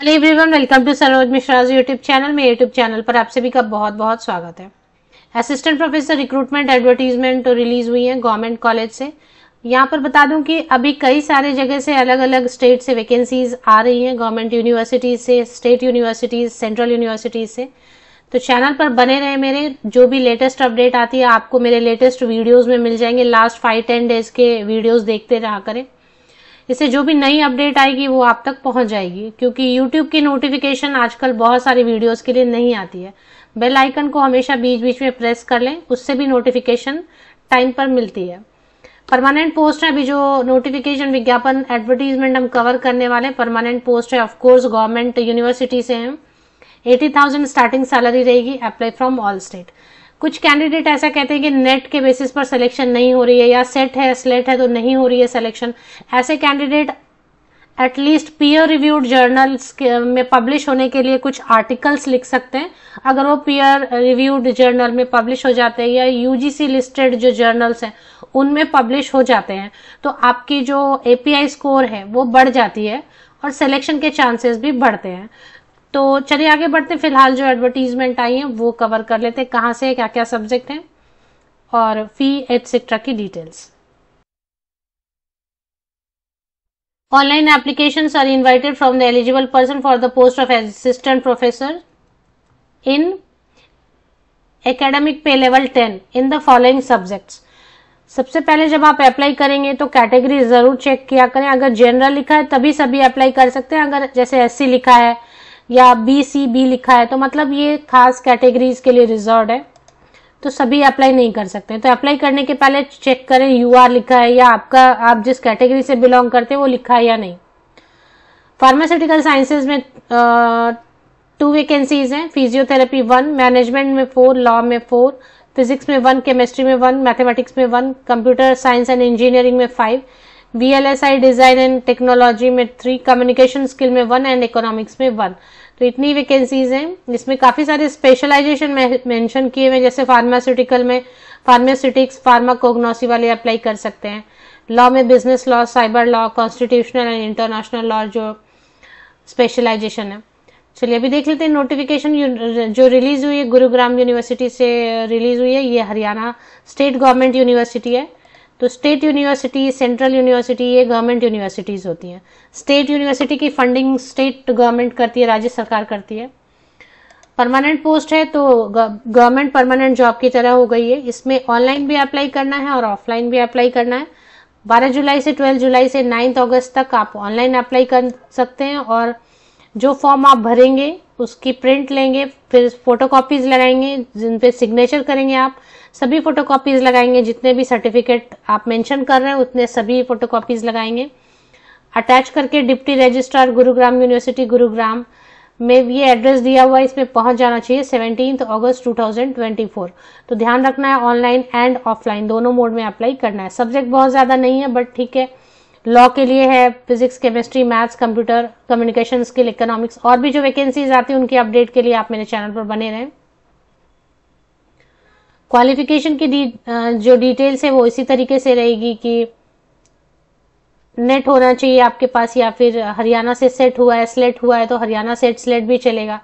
Hello everyone, welcome to Saroj Mishra YouTube channel. में YouTube channel पर आप सभी का बहुत बहुत स्वागत है। असिस्टेंट प्रोफेसर रिक्रूटमेंट एडवर्टीजमेंट तो रिलीज़ हुई है गवर्नमेंट कॉलेज से। यहाँ पर बता दूँ कि अभी कई सारे जगह से अलग अलग स्टेट से वैकेंसीज आ रही हैं। गवर्नमेंट यूनिवर्सिटीज से स्टेट यूनिवर्सिटीज सेंट्रल यूनिवर्सिटीज से। तो चैनल पर बने रहे मेरे। जो भी लेटेस्ट अपडेट आती है, आपको मेरे लेटेस्ट वीडियोज़ में मिल जाएँगे। लास्ट फाइव टेन डेज़ के वीडियोज़ देखते रहा करें। इससे जो भी नई अपडेट आएगी वो आप तक पहुँच जाएगी, क्योंकि यूट्यूब की नोटिफिकेशन आजकल बहुत सारी वीडियोस के लिए नहीं आती है। बेल आइकन को हमेशा बीच बीच में प्रेस कर लें, उससे भी नोटिफिकेशन टाइम पर मिलती है। परमानेंट पोस्ट है, अभी जो नोटिफिकेशन विज्ञापन एडवर्टीजमेंट हम कवर करने वाले परमानेंट पोस्ट है। ऑफकोर्स गवर्नमेंट यूनिवर्सिटी से हैं। एटी थाउज़ेंड स्टार्टिंग सैलरी रहेगी अप्लाई फ्रॉम ऑल स्टेट कुछ कैंडिडेट ऐसा कहते हैं कि नेट के बेसिस पर सिलेक्शन नहीं हो रही है या सेट है स्लेट है तो नहीं हो रही है सिलेक्शन ऐसे candidate at least peer reviewed journals में पब्लिश होने के लिए कुछ आर्टिकल्स लिख सकते हैं. अगर वो पीयर रिव्यूड जर्नल में पब्लिश हो जाते हैं या यूजीसी लिस्टेड जो जर्नल्स हैं, उनमें पब्लिश हो जाते हैं तो आपकी जो एपीआई स्कोर है वो बढ़ जाती है और सिलेक्शन के चांसेस भी बढ़ते हैं. तो चलिए आगे बढ़ते फ़िलहाल जो एडवर्टीजमेंट आई है, वो कवर कर लेते हैं। कहाँ से क्या क्या सब्जेक्ट हैं? और फ़ी एटसेट्रा की details online application are invited from the eligible person for the post of assistant professor in academic pay level ten in the following subjects सबसे पहले जब आप अप्लाई करेंगे तो कैटेगरी ज़रूर चेक किया करें। अगर जनरल लिखा है, तभी सभी अप्लाई कर सकते हैं। अगर जैसे एससी लिखा है या बी सी बी लिखा है तो मतलब ये खास कैटेगरीज के लिए रिज़र्व है। तो सभी अप्लाई नहीं कर सकते। तो अप्लाई करने के पहले चेक करें यू आर लिखा है या आपका, आप जिस कैटेगरी से बिलोंग करते हैं, वो लिखा है या नहीं। फार्मास्यूटिकल साइंसेज में टू वैकेंसीज हैं। फिजियोथेरेपी वन मैनेजमेंट में फोर लॉ में फोर फिजिक्स में वन केमिस्ट्री में वन मैथमेटिक्स में one computer science and engineering में five VLSI design and technology में थ्री कम्युनिकेशन स्किल में वन एंड इकोनॉमिक्स में वन तो इतनी वैकेंसीज हैं। इसमें काफ़ी सारे स्पेशलाइजेशन मेंशन किए हुए जैसे फार्मास्यूटिकल में फार्मास्यूटिक्स फार्माकोग्नोसी वाले अप्लाई कर सकते हैं। लॉ में business law cyber law constitutional and international law जो स्पेशलाइजेशन है। चलिए अभी देख लेते हैं नोटिफिकेशन जो रिलीज़ हुई है, गुरुग्राम यूनिवर्सिटी से रिलीज़ हुई है। ये हरियाणा स्टेट गवर्नमेंट यूनिवर्सिटी है। तो स्टेट यूनिवर्सिटी सेंट्रल यूनिवर्सिटी ये गवर्नमेंट यूनिवर्सिटीज होती हैं। स्टेट यूनिवर्सिटी की फंडिंग स्टेट गवर्नमेंट करती है, राज्य सरकार करती है। परमानेंट पोस्ट है तो गवर्नमेंट परमानेंट जॉब की तरह हो गई है। इसमें ऑनलाइन भी अप्लाई करना है और ऑफलाइन भी अप्लाई करना है। 12 जुलाई से 12 जुलाई से 9 अगस्त तक आप ऑनलाइन अप्लाई कर सकते हैं और जो फॉर्म आप भरेंगे उसकी प्रिंट लेंगे, फिर फोटोकॉपीज लगाएँगे, जिन पे सिग्नेचर करेंगे आप, सभी फोटोकॉपीज लगाएँगे, जितने भी सर्टिफिकेट आप मेंशन कर रहे हैं, उतने सभी फोटोकॉपीज लगाएँगे। अटैच करके deputy registrar Gurugram university Gurugram में ये एड्रेस दिया हुआ है, इसमें पहुँच जाना चाहिए सेवनटीन अगस्त 2024 तो ध्यान रखना है ऑनलाइन एंड ऑफलाइन दोनों मोड में अप्लाई करना है। सब्जेक्ट बहुत ज़्यादा नहीं है बट ठीक है लॉ के लिए है physics chemistry maths computer communication skill economics और भी जो वैकेंसीज आती है उनकी अपडेट के लिए आप मेरे चैनल पर बने रहें। क्वालिफिकेशन की डी, जो डिटेल्स है वो इसी तरीके से रहेगी कि नेट होना चाहिए आपके पास या फिर हरियाणा से सेट हुआ है स्लेट हुआ है तो हरियाणा सेट स्लेट भी चलेगा।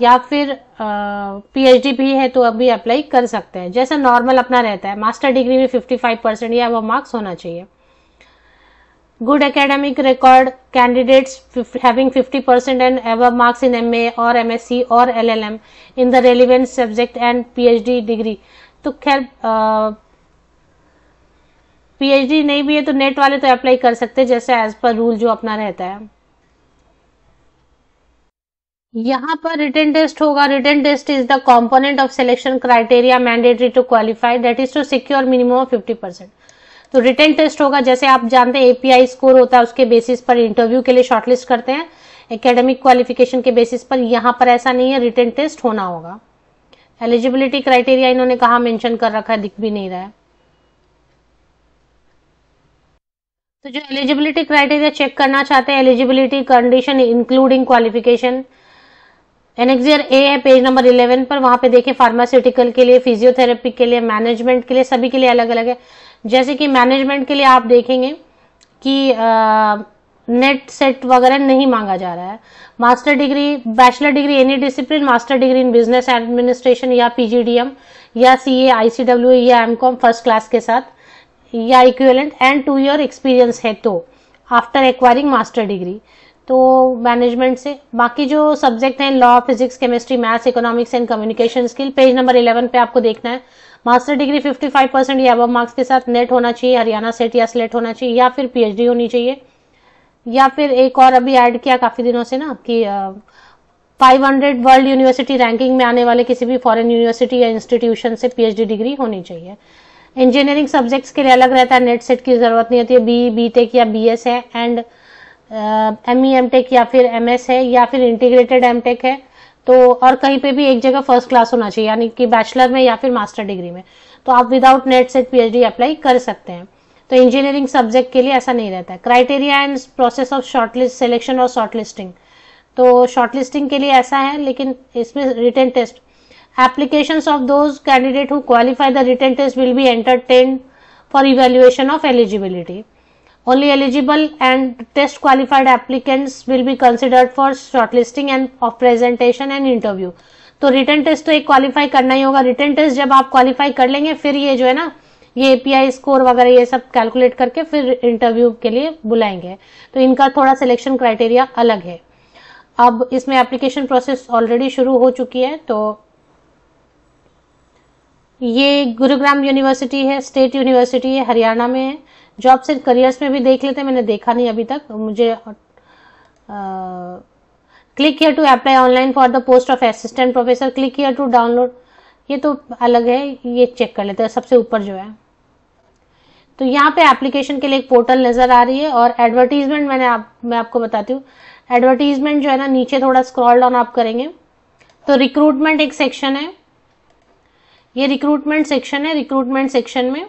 या फिर पीएचडी भी है तो अभी अप्लाई कर सकते हैं। जैसा नॉर्मल अपना रहता है मास्टर डिग्री में 55 परसेंट या वो मार्क्स होना चाहिए। Good academic record candidates having 50% and above marks in MA or MSc or LLM in the relevant subject and PhD degree. तो खैर पीएचडी नहीं भी है तो नेट वाले तो अप्लाई कर सकते हैं, जैसे एज पर रूल जो अपना रहता है। यहाँ पर रिटर्न टेस्ट होगा। Written test is the component of selection criteria mandatory to qualify that is to secure minimum of fifty percent तो रिटर्न टेस्ट होगा। जैसे आप जानते हैं एपीआई स्कोर होता है, उसके बेसिस पर इंटरव्यू के लिए शॉर्टलिस्ट करते हैं। एकेडमिक क्वालिफिकेशन के बेसिस पर यहाँ पर ऐसा नहीं है रिटर्न टेस्ट होना होगा। एलिजिबिलिटी क्राइटेरिया इन्होंने कहा मेंशन कर रखा है, दिख भी नहीं रहा है। तो जो एलिजिबिलिटी क्राइटेरिया चेक करना चाहते हैं eligibility condition including qualification annexure A है पेज नंबर इलेवन पर। वहाँ पे देखें फार्मास्यूटिकल के लिए फिजियोथेरेपी के लिए मैनेजमेंट के लिए, सभी के लिए अलग अलग है। जैसे कि मैनेजमेंट के लिए आप देखेंगे कि नेट सेट वगैरह नहीं मांगा जा रहा है। Master degree bachelor degree any discipline master degree in business administration या पीजीडीएम या सीए आईसीडब्ल्यू या एमकॉम फ़र्स्ट क्लास के साथ या equivalent and two year experience है तो आफ्टर एक्वायरिंग मास्टर डिग्री तो मैनेजमेंट से। बाकी जो सब्जेक्ट हैं law physics chemistry maths economics and communication skill page number 11 पे आपको देखना है। मास्टर डिग्री 55 परसेंट या अब मार्क्स के साथ नेट होना चाहिए, हरियाणा सेट या सिलेक्ट होना चाहिए, या फिर पीएचडी होनी चाहिए। या फिर एक और अभी ऐड किया काफ़ी दिनों से ना, कि five hundred world university ranking में आने वाले किसी भी फॉरेन यूनिवर्सिटी या इंस्टीट्यूशन से पीएचडी डिग्री होनी चाहिए। इंजीनियरिंग सब्जेक्ट्स के लिए अलग रहता है नेट सेट की ज़रूरत नहीं होती है बी बी टेक या बी एस है and M E M tech या फिर एम एस है या फिर इंटीग्रेटेड एम टेक है तो और कहीं पे भी एक जगह फ़र्स्ट क्लास होना चाहिए, यानी कि बैचलर में या फिर मास्टर डिग्री में तो आप without NET SET PhD apply कर सकते हैं। तो इंजीनियरिंग सब्जेक्ट के लिए ऐसा नहीं रहता है। Criteria and process of shortlist selection और शॉर्टलिस्टिंग तो शॉर्टलिस्टिंग के लिए ऐसा है, लेकिन इसमें written test application of those candidate who qualify the written test will be entertain for evaluation of eligibility Only eligible and test qualified applicants will be considered for shortlisting and of presentation and interview. तो written test तो एक qualify करना ही होगा। Written test जब आप qualify कर लेंगे, फिर ये जो है ना, ये एपीआई स्कोर वगैरह ये सब कैलकुलेट करके फिर इंटरव्यू के लिए बुलाएँगे। तो इनका थोड़ा सिलेक्शन क्राइटेरिया अलग है। अब इसमें एप्लीकेशन प्रोसेस ऑलरेडी शुरू हो चुकी है तो ये गुरुग्राम यूनिवर्सिटी है स्टेट यूनिवर्सिटी है, हरियाणा में है। जॉब से करियर्स में भी देख लेते मैंने देखा नहीं अभी तक। मुझे click here to apply online for the post of assistant professor click here to download ये तो अलग है, ये चेक कर लेते हैं, सबसे ऊपर जो है। तो यहाँ पे एप्लीकेशन के लिए एक पोर्टल नज़र आ रही है और एडवर्टीजमेंट मैंने आप, मैं आपको बताती हूँ। एडवर्टीजमेंट जो है ना, नीचे थोड़ा स्क्रॉल डाउन आप करेंगे। तो रिक्रूटमेंट एक सेक्शन है। ये रिक्रूटमेंट सेक्शन है रिक्रूटमेंट सेक्शन में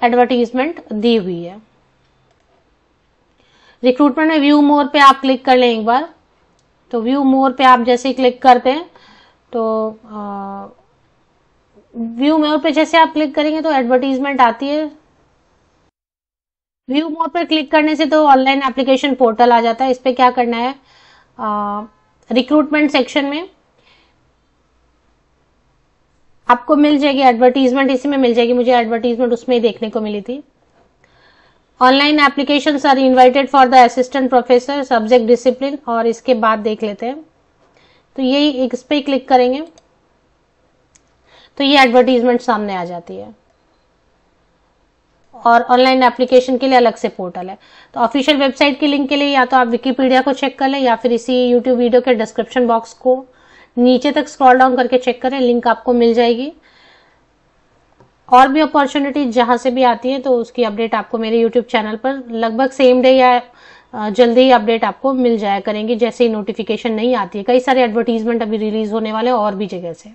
एडवर्टीजमेंट दी हुई है। रिक्रूटमेंट में व्यू मोर पे आप क्लिक कर लें एक बार। तो व्यू मोर पे आप जैसे क्लिक करते हैं तो व्यू मोर पे जैसे आप क्लिक करेंगे तो एडवर्टीजमेंट आती है। व्यू मोर पे क्लिक करने से तो ऑनलाइन एप्लीकेशन पोर्टल आ जाता है। इस पे क्या करना है? रिक्रूटमेंट सेक्शन में आपको मिल जाएगी एडवर्टीजमेंट इसी में मिल जाएगी। मुझे एडवर्टीजमेंट उसमें ही देखने को मिली थी। Online application are invited for the assistant professor subject discipline और इसके बाद देख लेते हैं। तो यही इस पे क्लिक करेंगे। तो ये एडवर्टीजमेंट सामने आ जाती है। और ऑनलाइन एप्लीकेशन के लिए अलग से पोर्टल है। तो ऑफिशियल वेबसाइट के लिंक के लिए या तो आप विकीपीडिया को चेक कर लें या फिर इसी यूट्यूब वीडियो के डिस्क्रिप्शन बॉक्स को नीचे तक स्क्रॉल डाउन करके चेक करें लिंक आपको मिल जाएगी। और भी अपॉर्चुनिटी जहाँ से भी आती है तो उसकी अपडेट आपको मेरे यूट्यूब चैनल पर लगभग सेम डे या जल्दी ही अपडेट आपको मिल जाया करेंगी, जैसे ही नोटिफिकेशन नहीं आती है। कई सारे एडवर्टीजमेंट अभी रिलीज़ होने वाले और भी जगह से।